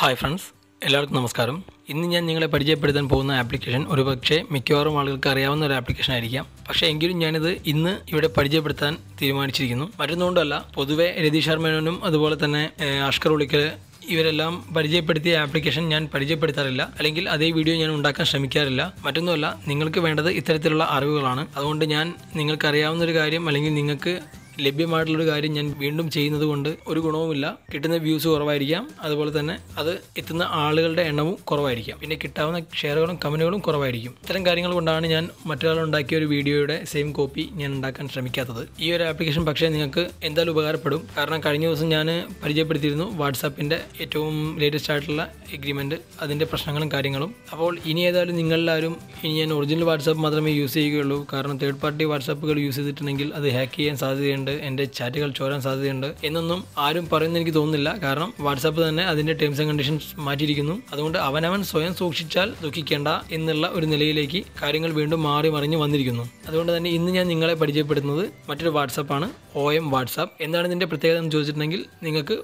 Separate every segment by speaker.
Speaker 1: Hi friends എല്ലാവർക്കും നമസ്കാരം. ഇന്ന് ഞാൻ നിങ്ങളെ പരിചയപ്പെടുത്താൻ പോകുന്ന ആപ്ലിക്കേഷൻ ഒരു പക്ഷേ മിക്കവാറും ആളുകൾക്ക് അറിയാവുന്ന ഒരു ആപ്ലിക്കേഷൻ ആയിരിക്കാം. പക്ഷേ എങ്കിലും ഞാനിത് ഇന്ന് ഇവിടെ പരിചയപ്പെടുത്താൻ തീരുമാനിച്ചിരിക്കുന്നു. മറ്റൊന്നുകൊണ്ടല്ല പൊതുവെ രതീഷ് ശർമ്മനും അതുപോലെ തന്നെ അഷ്കർ ഉളിക്കൽ ഇവരെല്ലാം പരിചയപ്പെടുത്തിയ ആപ്ലിക്കേഷൻ ഞാൻ പരിചയപ്പെടുത്താറില്ല. അല്ലെങ്കിൽ അതേ വീഡിയോ ഞാൻ ഉണ്ടാക്കാൻ ശ്രമിക്കാറില്ല. മറ്റൊന്നുമല്ല നിങ്ങൾക്ക് വേണ്ടത് ഇത്തരത്തിലുള്ള അറിവുകളാണ്. അതുകൊണ്ട് ഞാൻ നിങ്ങൾക്ക് അറിയാവുന്ന ഒരു കാര്യം അല്ലെങ്കിൽ നിങ്ങൾക്ക് ലഭ്യമായിട്ടുള്ളൊരു കാര്യം ഞാൻ വീണ്ടും ചെയ്യുന്നത് കൊണ്ട് ഒരു ഗുണവുമില്ല. കിട്ടുന്ന വ്യൂസ് കുറവായിരിക്കാം. അതുപോലെ തന്നെ അത് എത്തുന്ന ആളുകളുടെ എണ്ണവും കുറവായിരിക്കാം. പിന്നെ കിട്ടാവുന്ന ഷെയറുകളും കമന്റുകളും കുറവായിരിക്കും. ഇത്തരം കാര്യങ്ങൾ കൊണ്ടാണ് ഞാൻ മറ്റൊരാൾ ഉണ്ടാക്കിയ ഒരു വീഡിയോയുടെ സെയിം കോപ്പി ഞാൻ ഉണ്ടാക്കാൻ ശ്രമിക്കാത്തത്. ഈ ഒരു ആപ്ലിക്കേഷൻ പക്ഷേ നിങ്ങൾക്ക് എന്തായാലും ഉപകാരപ്പെടും. കാരണം കഴിഞ്ഞ ദിവസം ഞാൻ പരിചയപ്പെടുത്തിയിരുന്നു വാട്സാപ്പിന്റെ ഏറ്റവും ലേറ്റസ്റ്റ് ആയിട്ടുള്ള എഗ്രിമെന്റ് അതിന്റെ പ്രശ്നങ്ങളും കാര്യങ്ങളും. അപ്പോൾ ഇനി ഏതായാലും നിങ്ങളെല്ലാവരും ഇനി ഞാൻ ഒറിജിനൽ വാട്സാപ്പ് മാത്രമേ യൂസ് ചെയ്യുകയുള്ളൂ. കാരണം തേർഡ് പാർട്ടി വാട്സാപ്പുകൾ യൂസ് ചെയ്തിട്ടുണ്ടെങ്കിൽ അത് ഹാക്ക് ചെയ്യാൻ സാധ്യതയുണ്ട്. എന്റെ ചാറ്റുകൾ ചോരാൻ സാധ്യതയുണ്ട് എന്നൊന്നും ആരും പറയുന്ന എനിക്ക് തോന്നുന്നില്ല. കാരണം വാട്സാപ്പ് തന്നെ അതിന്റെ ടേംസ് ആൻഡ് കണ്ടീഷൻസ് മാറ്റിയിരിക്കുന്നു. അതുകൊണ്ട് അവനവൻ സ്വയം സൂക്ഷിച്ചാൽ ദുഃഖിക്കേണ്ട എന്നുള്ള ഒരു നിലയിലേക്ക് കാര്യങ്ങൾ വീണ്ടും മാറി മറിഞ്ഞ് വന്നിരിക്കുന്നു. അതുകൊണ്ട് തന്നെ ഇന്ന് ഞാൻ നിങ്ങളെ പരിചയപ്പെടുത്തുന്നത് മറ്റൊരു വാട്സാപ്പാണ് ഒ എം വാട്സാപ്പ്. എന്താണ് ഇതിന്റെ പ്രത്യേകത എന്ന് ചോദിച്ചിട്ടുണ്ടെങ്കിൽ നിങ്ങൾക്ക്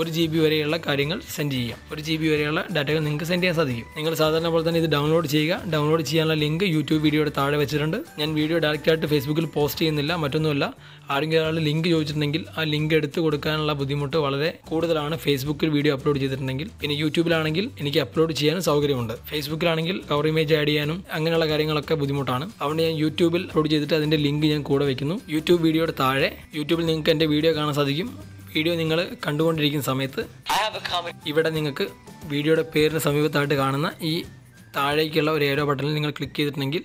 Speaker 1: ഒരു ജി ബി വരെയുള്ള കാര്യങ്ങൾ സെൻഡ് ചെയ്യാം. ഒരു ജി ബി വരെയുള്ള ഡാറ്റകൾ നിങ്ങൾക്ക് സെൻഡ് ചെയ്യാൻ സാധിക്കും. നിങ്ങൾ സാധാരണ പോലെ തന്നെ ഇത് ഡൗൺലോഡ് ചെയ്യുക. ഡൗൺലോഡ് ചെയ്യാനുള്ള ലിങ്ക് യൂട്യൂബ് വീഡിയോയുടെ താഴെ വെച്ചിട്ടുണ്ട്. ഞാൻ വീഡിയോ ഡയറക്റ്റായിട്ട് ഫേസ്ബുക്കിൽ പോസ്റ്റ് ചെയ്യുന്നില്ല മറ്റൊന്നുമല്ല. ആരെങ്കിലും ഒരാൾ ലിങ്ക് ചോദിച്ചിട്ടുണ്ടെങ്കിൽ ആ ലിങ്ക് എടുത്ത് കൊടുക്കാനുള്ള ബുദ്ധിമുട്ട് വളരെ കൂടുതലാണ് ഫേസ്ബുക്കിൽ വീഡിയോ അപ്ലോഡ് ചെയ്തിട്ടുണ്ടെങ്കിൽ. പിന്നെ യൂട്യൂബിലാണെങ്കിൽ എനിക്ക് അപ്ലോഡ് ചെയ്യാനും സൗകര്യമുണ്ട്. ഫേസ്ബുക്കിലാണെങ്കിൽ കവർ ഇമേജ് ആഡ് ചെയ്യാനും അങ്ങനെയുള്ള കാര്യങ്ങളൊക്കെ ബുദ്ധിമുട്ടാണ്. അതുകൊണ്ട് ഞാൻ യൂട്യൂബിൽ അപ്ലോഡ് ചെയ്തിട്ട് അതിന്റെ ലിങ്ക് ഞാൻ കൂടെ വയ്ക്കുന്നു യൂട്യൂബ് വീഡിയോയുടെ താഴെ. യൂട്യൂബിൽ നിങ്ങൾക്ക് എന്റെ വീഡിയോ കാണാൻ സാധിക്കും. വീഡിയോ നിങ്ങൾ കണ്ടുകൊണ്ടിരിക്കുന്ന സമയത്ത് ഇവിടെ നിങ്ങൾക്ക് വീഡിയോയുടെ പേരിന് സമീപത്തായിട്ട് കാണുന്ന ഈ താഴേക്കുള്ള ഒരു ഏരോ ബട്ടണിൽ നിങ്ങൾ ക്ലിക്ക് ചെയ്തിട്ടുണ്ടെങ്കിൽ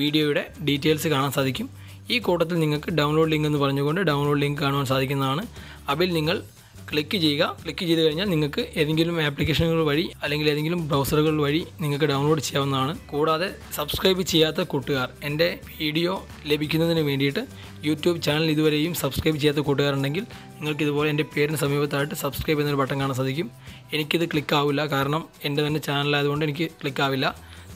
Speaker 1: വീഡിയോയുടെ ഡീറ്റെയിൽസ് കാണാൻ സാധിക്കും. ഈ കൂട്ടത്തിൽ നിങ്ങൾക്ക് ഡൗൺലോഡ് ലിങ്ക് എന്ന് പറഞ്ഞുകൊണ്ട് ഡൗൺലോഡ് ലിങ്ക് കാണുവാൻ സാധിക്കുന്നതാണ്. അതിൽ നിങ്ങൾ ക്ലിക്ക് ചെയ്യുക. ക്ലിക്ക് ചെയ്ത് കഴിഞ്ഞാൽ നിങ്ങൾക്ക് ഏതെങ്കിലും ആപ്ലിക്കേഷനുകൾ വഴി അല്ലെങ്കിൽ ഏതെങ്കിലും ബ്രൗസറുകൾ വഴി നിങ്ങൾക്ക് ഡൗൺലോഡ് ചെയ്യാവുന്നതാണ്. കൂടാതെ സബ്സ്ക്രൈബ് ചെയ്യാത്ത കൂട്ടുകാർ എന്റെ വീഡിയോ ലഭിക്കുന്നതിന് വേണ്ടിയിട്ട് യൂട്യൂബ് ചാനൽ ഇതുവരെയും സബ്സ്ക്രൈബ് ചെയ്യാത്ത കൂട്ടുകാരുണ്ടെങ്കിൽ നിങ്ങൾക്ക് ഇതുപോലെ എന്റെ പേരിന് സമീപത്തായിട്ട് സബ്സ്ക്രൈബ് എന്നൊരു ബട്ടൺ കാണാൻ സാധിക്കും. എനിക്കിത് ക്ലിക്കാവില്ല കാരണം എന്റെ തന്നെ ചാനലായതുകൊണ്ട് എനിക്ക് ക്ലിക്ക് ആവില്ല.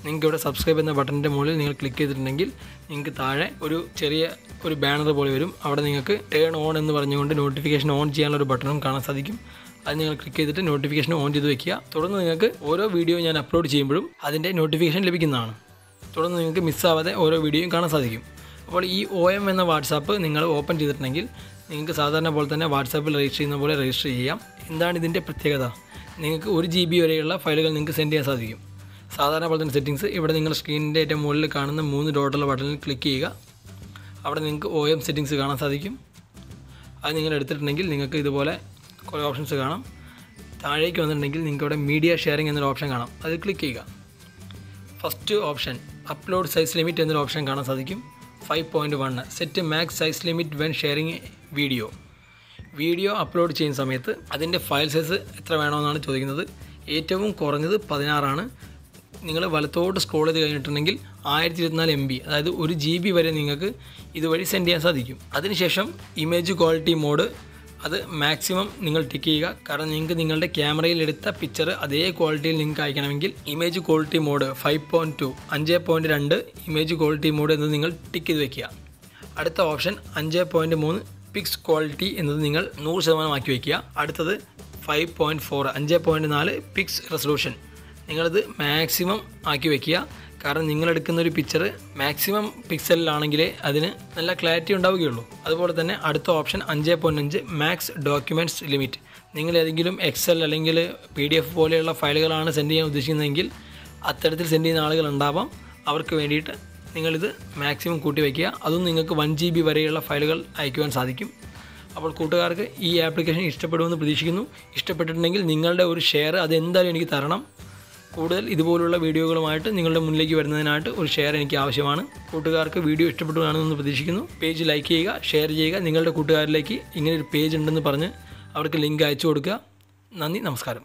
Speaker 1: നിങ്ങൾക്ക് ഇവിടെ സബ്സ്ക്രൈബ് എന്ന ബട്ടണിന്റെ മുകളിൽ നിങ്ങൾ ക്ലിക്ക് ചെയ്തിട്ടുണ്ടെങ്കിൽ നിങ്ങൾക്ക് താഴെ ഒരു ചെറിയ ഒരു ബാനർ പോലെ വരും. അവിടെ നിങ്ങൾക്ക് ടേൺ ഓൺ എന്ന് പറഞ്ഞുകൊണ്ട് നോട്ടിഫിക്കേഷൻ ഓൺ ചെയ്യാനുള്ള ഒരു ബട്ടണും കാണാൻ സാധിക്കും. അത് നിങ്ങൾ ക്ലിക്ക് ചെയ്തിട്ട് നോട്ടിഫിക്കേഷൻ ഓൺ ചെയ്ത് വെക്കുക. തുടർന്ന് നിങ്ങൾക്ക് ഓരോ വീഡിയോ ഞാൻ അപ്ലോഡ് ചെയ്യുമ്പോഴും അതിന്റെ നോട്ടിഫിക്കേഷൻ ലഭിക്കുന്നതാണ്. തുടർന്ന് നിങ്ങൾക്ക് മിസ്സാവാതെ ഓരോ വീഡിയോയും കാണാൻ സാധിക്കും. അപ്പോൾ ഈ ഒ എം എന്ന വാട്സാപ്പ് നിങ്ങൾ ഓപ്പൺ ചെയ്തിട്ടുണ്ടെങ്കിൽ നിങ്ങൾക്ക് സാധാരണ പോലെ തന്നെ വാട്സാപ്പിൽ രജിസ്റ്റർ ചെയ്യുന്ന പോലെ രജിസ്റ്റർ ചെയ്യാം. എന്താണ് ഇതിന്റെ പ്രത്യേകത? നിങ്ങൾക്ക് ഒരു ജി ബി വരെയുള്ള ഫയലുകൾ നിങ്ങൾക്ക് സെൻഡ് ചെയ്യാൻ സാധിക്കും. സാധാരണ പോലെ തന്നെ സെറ്റിങ്സ് ഇവിടെ നിങ്ങൾ സ്ക്രീനിന്റെ ഏറ്റവും മുകളിൽ കാണുന്ന മൂന്ന് ഡോട്ടുള്ള ബട്ടണിൽ ക്ലിക്ക് ചെയ്യുക. അവിടെ നിങ്ങൾക്ക് ഒ എം സെറ്റിങ്സ് കാണാൻ സാധിക്കും. അത് നിങ്ങൾ എടുത്തിട്ടുണ്ടെങ്കിൽ നിങ്ങൾക്ക് ഇതുപോലെ കുറേ ഓപ്ഷൻസ് കാണാം. താഴേക്ക് വന്നിട്ടുണ്ടെങ്കിൽ നിങ്ങൾക്ക് ഇവിടെ മീഡിയ ഷെയറിംഗ് എന്നൊരു ഓപ്ഷൻ കാണാം. അത് ക്ലിക്ക് ചെയ്യുക. First option upload size limit എന്നൊരു ഓപ്ഷൻ കാണാൻ സാധിക്കും. Five point one set max size limit when sharing video video upload ചെയ്യുന്ന സമയത്ത് അതിന്റെ ഫയൽ സൈസ് എത്ര വേണമെന്നാണ് ചോദിക്കുന്നത്. ഏറ്റവും കുറഞ്ഞത് പതിനാറാണ്. നിങ്ങൾ വലത്തോട്ട് സ്ക്രോൾ ചെയ്ത് കഴിഞ്ഞിട്ടുണ്ടെങ്കിൽ ആയിരത്തി ഇരുപത്തിനാല് എം ബി അതായത് ഒരു ജി ബി വരെ നിങ്ങൾക്ക് ഇതുവഴി സെൻഡ് ചെയ്യാൻ സാധിക്കും. അതിനുശേഷം ഇമേജ് ക്വാളിറ്റി മോഡ് അത് മാക്സിമം നിങ്ങൾ ടിക്ക് ചെയ്യുക. കാരണം നിങ്ങൾക്ക് നിങ്ങളുടെ ക്യാമറയിൽ എടുത്ത പിക്ചർ അതേ ക്വാളിറ്റിയിൽ നിങ്ങൾക്ക് അയക്കണമെങ്കിൽ image quality mode five point two അഞ്ച് പോയിന്റ് രണ്ട് ഇമേജ് ക്വാളിറ്റി മോഡ് എന്നത് നിങ്ങൾ ടിക്ക് ചെയ്ത് വെക്കുക. അടുത്ത ഓപ്ഷൻ അഞ്ച് പോയിന്റ് മൂന്ന് പിക്സ് ക്വാളിറ്റി എന്നത് നിങ്ങൾ നൂറ് ശതമാനം ആക്കി വയ്ക്കുക അടുത്തത് ഫൈവ് പോയിന്റ് ഫോർ അഞ്ച് പോയിന്റ് നാല് പിക്സ് റെസൊല്യൂഷൻ നിങ്ങളിത് മാക്സിമം ആക്കി വെക്കുക. കാരണം നിങ്ങളെടുക്കുന്ന ഒരു പിക്ചർ മാക്സിമം പിക്സലിലാണെങ്കിലേ അതിന് നല്ല ക്ലാരിറ്റി ഉണ്ടാവുകയുള്ളൂ. അതുപോലെ തന്നെ അടുത്ത ഓപ്ഷൻ അഞ്ച് പോയിന്റ് അഞ്ച് മാക്സ് ഡോക്യുമെന്റ്സ് ലിമിറ്റ് നിങ്ങൾ ഏതെങ്കിലും എക്സൽ അല്ലെങ്കിൽ പി ഡി എഫ് പോലെയുള്ള ഫയലുകളാണ് സെൻഡ് ചെയ്യാൻ ഉദ്ദേശിക്കുന്നതെങ്കിൽ അത്തരത്തിൽ സെൻഡ് ചെയ്യുന്ന ആളുകൾ ഉണ്ടാവാം. അവർക്ക് വേണ്ടിയിട്ട് നിങ്ങളിത് മാക്സിമം കൂട്ടി വയ്ക്കുക അതും നിങ്ങൾക്ക് വൺ ജി ബി വരെയുള്ള ഫയലുകൾ അയക്കുവാൻ സാധിക്കും. അപ്പോൾ കൂട്ടുകാർക്ക് ഈ ആപ്ലിക്കേഷൻ ഇഷ്ടപ്പെടുമെന്ന് പ്രതീക്ഷിക്കുന്നു. ഇഷ്ടപ്പെട്ടിട്ടുണ്ടെങ്കിൽ നിങ്ങളുടെ ഒരു ഷെയർ അതെന്തായാലും എനിക്ക് തരണം. കൂടുതൽ ഇതുപോലുള്ള വീഡിയോകളുമായിട്ട് നിങ്ങളുടെ മുന്നിലേക്ക് വരുന്നതിനായിട്ട് ഒരു ഷെയർ എനിക്ക് ആവശ്യമാണ്. കൂട്ടുകാർക്ക് വീഡിയോ ഇഷ്ടപ്പെട്ടു കാണുമെന്ന് പ്രതീക്ഷിക്കുന്നു. പേജ് ലൈക്ക് ചെയ്യുക ഷെയർ ചെയ്യുക നിങ്ങളുടെ കൂട്ടുകാരിലേക്ക് ഇങ്ങനെ ഒരു പേജ് ഉണ്ടെന്ന് പറഞ്ഞ് അവർക്ക് ലിങ്ക് അയച്ചു കൊടുക്കുക. നന്ദി നമസ്കാരം.